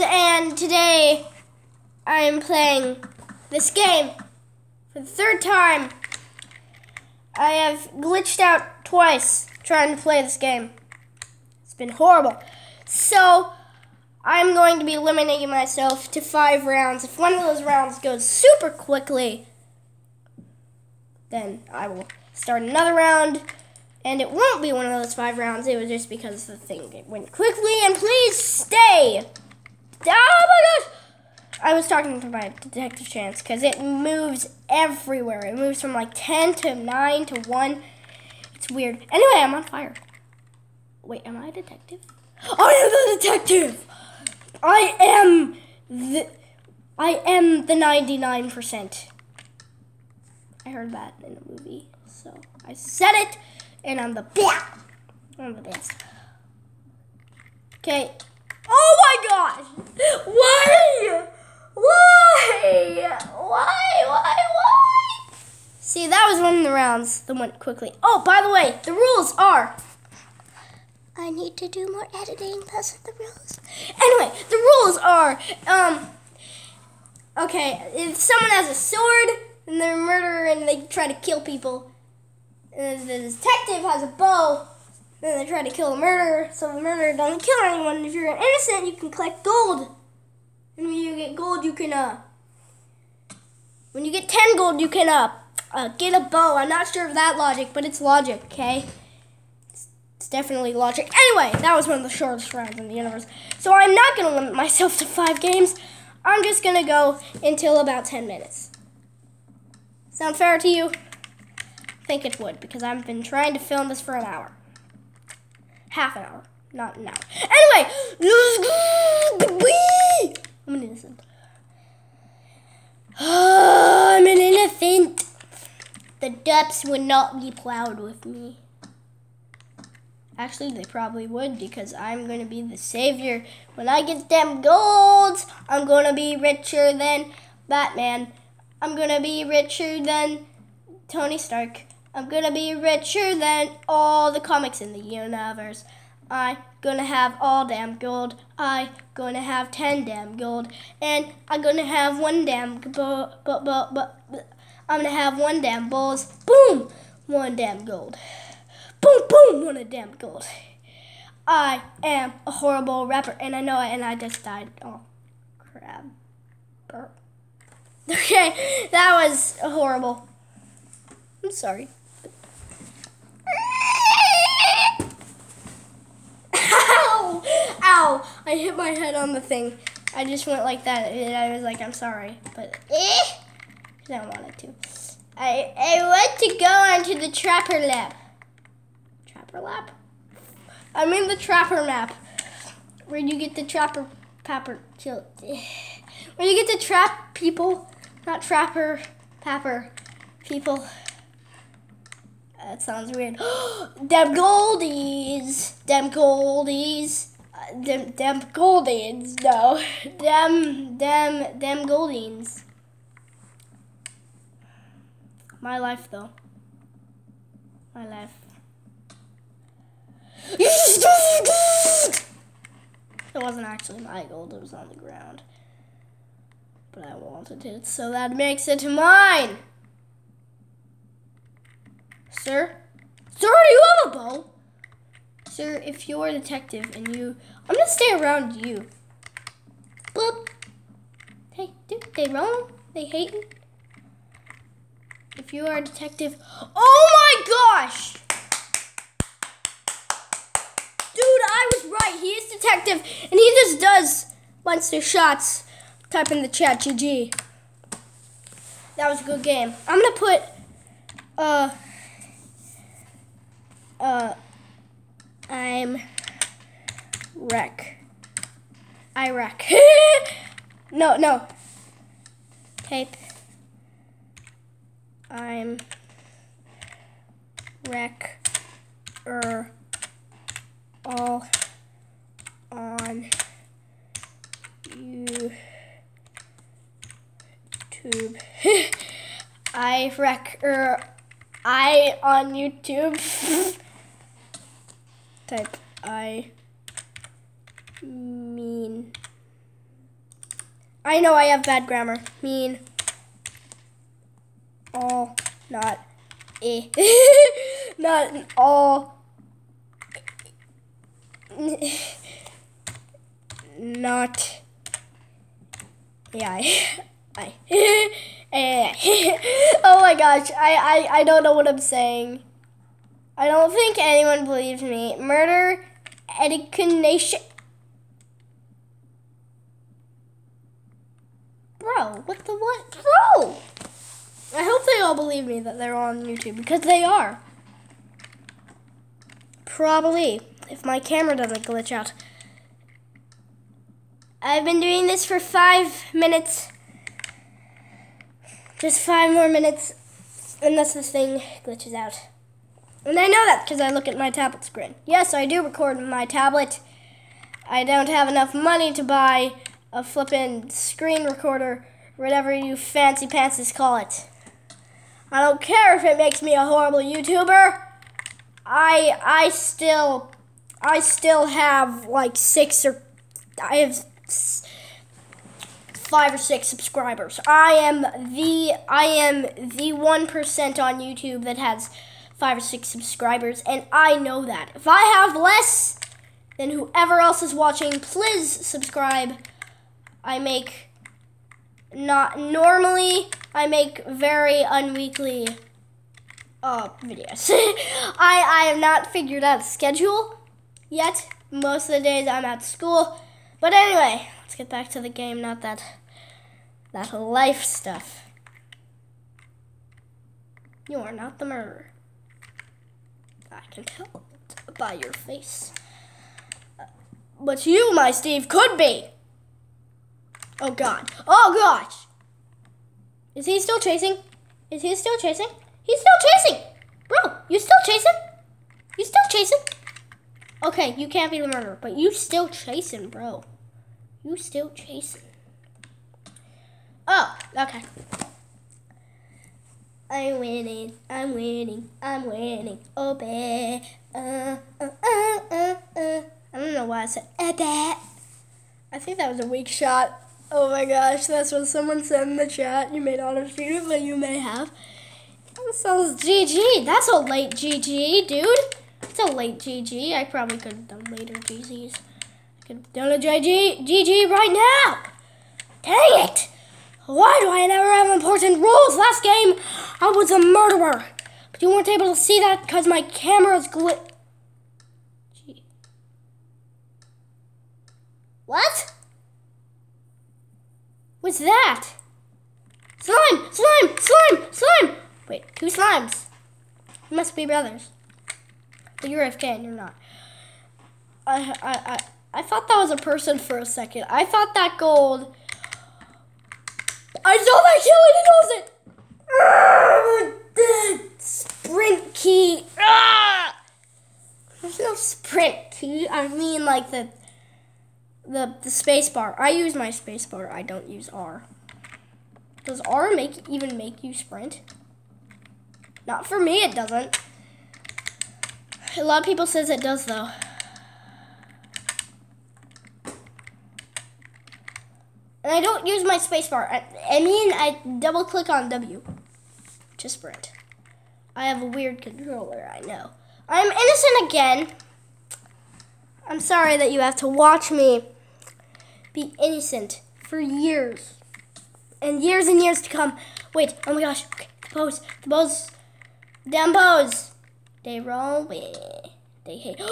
and today I am playing this game for the third time. I have glitched out twice trying to play this game. It's been horrible. So, I'm going to be eliminating myself to five rounds. If one of those rounds goes super quickly, then I will start another round. And it won't be one of those five rounds. It was just because the thing went quickly. And please stay. Oh my gosh! I was talking to my detective chance because it moves everywhere. It moves from like 10 to 9 to 1. It's weird. Anyway, I'm on fire. Wait, am I a detective? I am the detective! I am the I am the 99%. I heard that in a movie, so I said it, and I'm the I'm the best. Okay. Oh my gosh! Why? Why? Why? Why? Why? See, that was one of the rounds that went quickly. Oh, by the way, the rules are. I need to do more editing. That's the rules. Anyway, the rules are. Um. Okay, if someone has a sword and they're a murderer and they try to kill people, and the detective has a bow, then they try to kill the murderer, so the murderer doesn't kill anyone. If you're innocent, you can collect gold. And when you get gold, you can, uh, when you get 10 gold, you can, uh, uh, get a bow. I'm not sure of that logic, but it's logic, okay? It's, it's definitely logic. Anyway, that was one of the shortest rounds in the universe. So I'm not going to limit myself to five games. I'm just going to go until about 10 minutes. Sound fair to you? I think it would, because I've been trying to film this for an hour. Half an hour, not an hour. Anyway, I'm an innocent. Oh, I'm an innocent. The depths would not be plowed with me. Actually, they probably would because I'm going to be the savior. When I get them golds, I'm going to be richer than Batman. I'm going to be richer than Tony Stark. I'm to be richer than all the comics in the universe. I gonna have all damn gold. I gonna have ten damn gold, and I'm gonna have one damn but but but. I'm gonna have one damn balls. Boom, one damn gold. Boom boom, one damn gold. I am a horrible rapper, and I know it, and I just died. Oh, crap. Okay, that was horrible. I'm sorry. Ow! I hit my head on the thing. I just went like that, and I was like, I'm sorry, but eh, I it to. I I want to go onto the trapper lab. Trapper lab? I mean the trapper map, where you get the trapper papper kill. Where you get to trap people, not trapper papper people. That sounds weird. them goldies, them goldies them them goldings no them them them goldings my life though. My life. It wasn't actually my gold. It was on the ground. But I wanted it so that makes it mine. Sir? Sir do you have a bow Sir, if you're a detective and you... I'm going to stay around you. Bloop. Hey, dude, they wrong? They hating? If you are a detective... Oh my gosh! Dude, I was right. He is detective, and he just does monster shots. Type in the chat, GG. That was a good game. I'm going to put... Uh... Uh... I'm wreck. I wreck. no, no. Tape. I'm wreck er all on YouTube. I wreck er I on YouTube. type I mean I know I have bad grammar. Mean. All. Not. Eh. not all. Not. Yeah. I. I. oh my gosh. I, I, I don't know what I'm saying. I don't think anyone believes me. Murder, education. Bro, what the what? Bro! I hope they all believe me that they're on YouTube because they are. Probably, if my camera doesn't glitch out. I've been doing this for five minutes. Just five more minutes, unless this thing glitches out. And I know that because I look at my tablet screen. Yes, I do record my tablet. I don't have enough money to buy a flippin' screen recorder, whatever you fancy pantsies call it. I don't care if it makes me a horrible YouTuber. I I still I still have like six or I have five or six subscribers. I am the I am the one percent on YouTube that has five or six subscribers, and I know that. If I have less than whoever else is watching, please subscribe. I make not normally I make very unweekly uh, videos. I I have not figured out a schedule yet. Most of the days I'm at school. But anyway, let's get back to the game, not that that life stuff. You are not the murderer. I can tell by your face. Uh, but you, my Steve, could be. Oh God. Oh gosh. Is he still chasing? Is he still chasing? He's still chasing! Bro, you still chasing? You still chasing? Okay, you can't be the murderer, but you still chasing, bro. You still chasing. Oh, okay. I'm winning, I'm winning, I'm winning. Oh, babe. Uh, uh, uh, uh, uh. I don't know why I said, uh, that. I think that was a weak shot. Oh my gosh, that's what someone said in the chat. You may not have seen it, but you may have. That sounds GG. That's a late GG, dude. It's a late GG. I probably could have done later GGs. I could have done a GG, GG right now. Dang it. Why do I never have important rules? Last game, I was a murderer. But you weren't able to see that because my camera's glit. What? What's that? Slime! Slime! Slime! Slime! Wait, two slimes. You must be brothers. But you're AFK and you're not. I, I, I, I thought that was a person for a second. I thought that gold... I saw that kill and he knows it! the sprint key. Ah! There's no sprint key. I mean like the the the space bar. I use my space bar. I don't use R. Does R make even make you sprint? Not for me, it doesn't. A lot of people says it does though. And I don't use my spacebar. I, I mean, I double click on W to sprint. I have a weird controller, I know. I'm innocent again. I'm sorry that you have to watch me be innocent for years and years and years to come. Wait, oh my gosh, okay, the pose, the pose, damn pose. They roll away. They hate.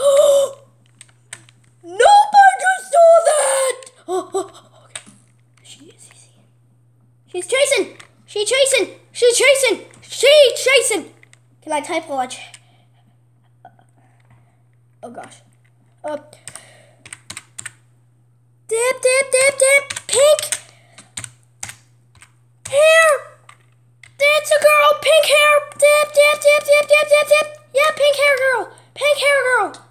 Nobody saw that! Oh, oh, oh, okay. She is easy. She's chasing! She's chasing! She's chasing! She's chasing! Can I type watch? Oh gosh. Uh, Dip, dip, dip, dip. Pink hair. That's a girl. Pink hair. Dip, dip, dip, dip, dip, dip, dip. Yeah, pink hair girl. Pink hair girl.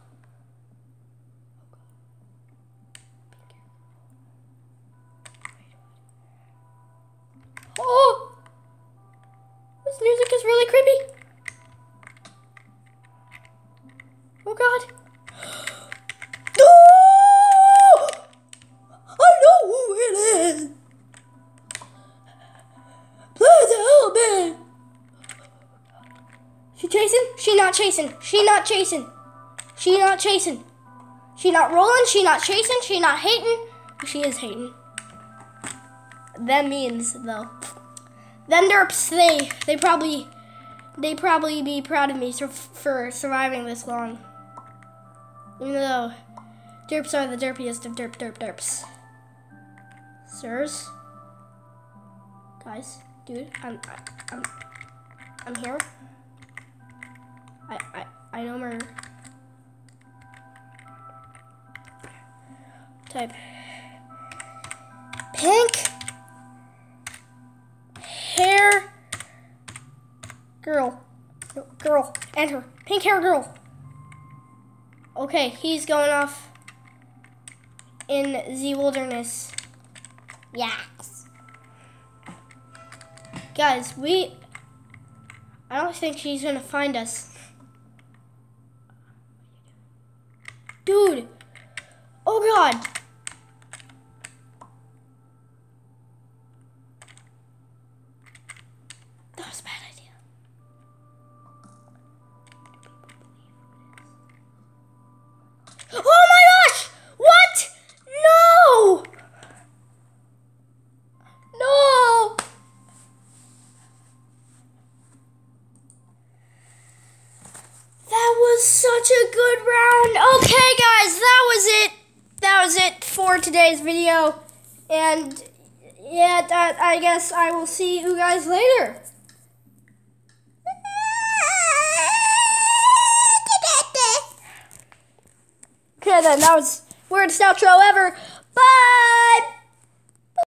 This music is really creepy. Oh god. No! I know who it is. Please help me. She chasing? She not chasing. She not chasing. She not chasing. She not rolling. She not chasing. She not hating. She is hating. That means though. Them derps, they they probably they probably be proud of me for, for surviving this long. Even though derps are the derpiest of derp derp derps. Sirs, guys, dude, I'm I'm I'm here. I I I know more. Type pink girl. Girl. Enter. Pink hair girl. Okay, he's going off in the wilderness. Yes. Guys, we. I don't think she's gonna find us. Dude. Oh god. That was bad such a good round. Okay, guys, that was it. That was it for today's video. And yeah, that, I guess I will see you guys later. Okay, then that was weirdest outro ever. Bye.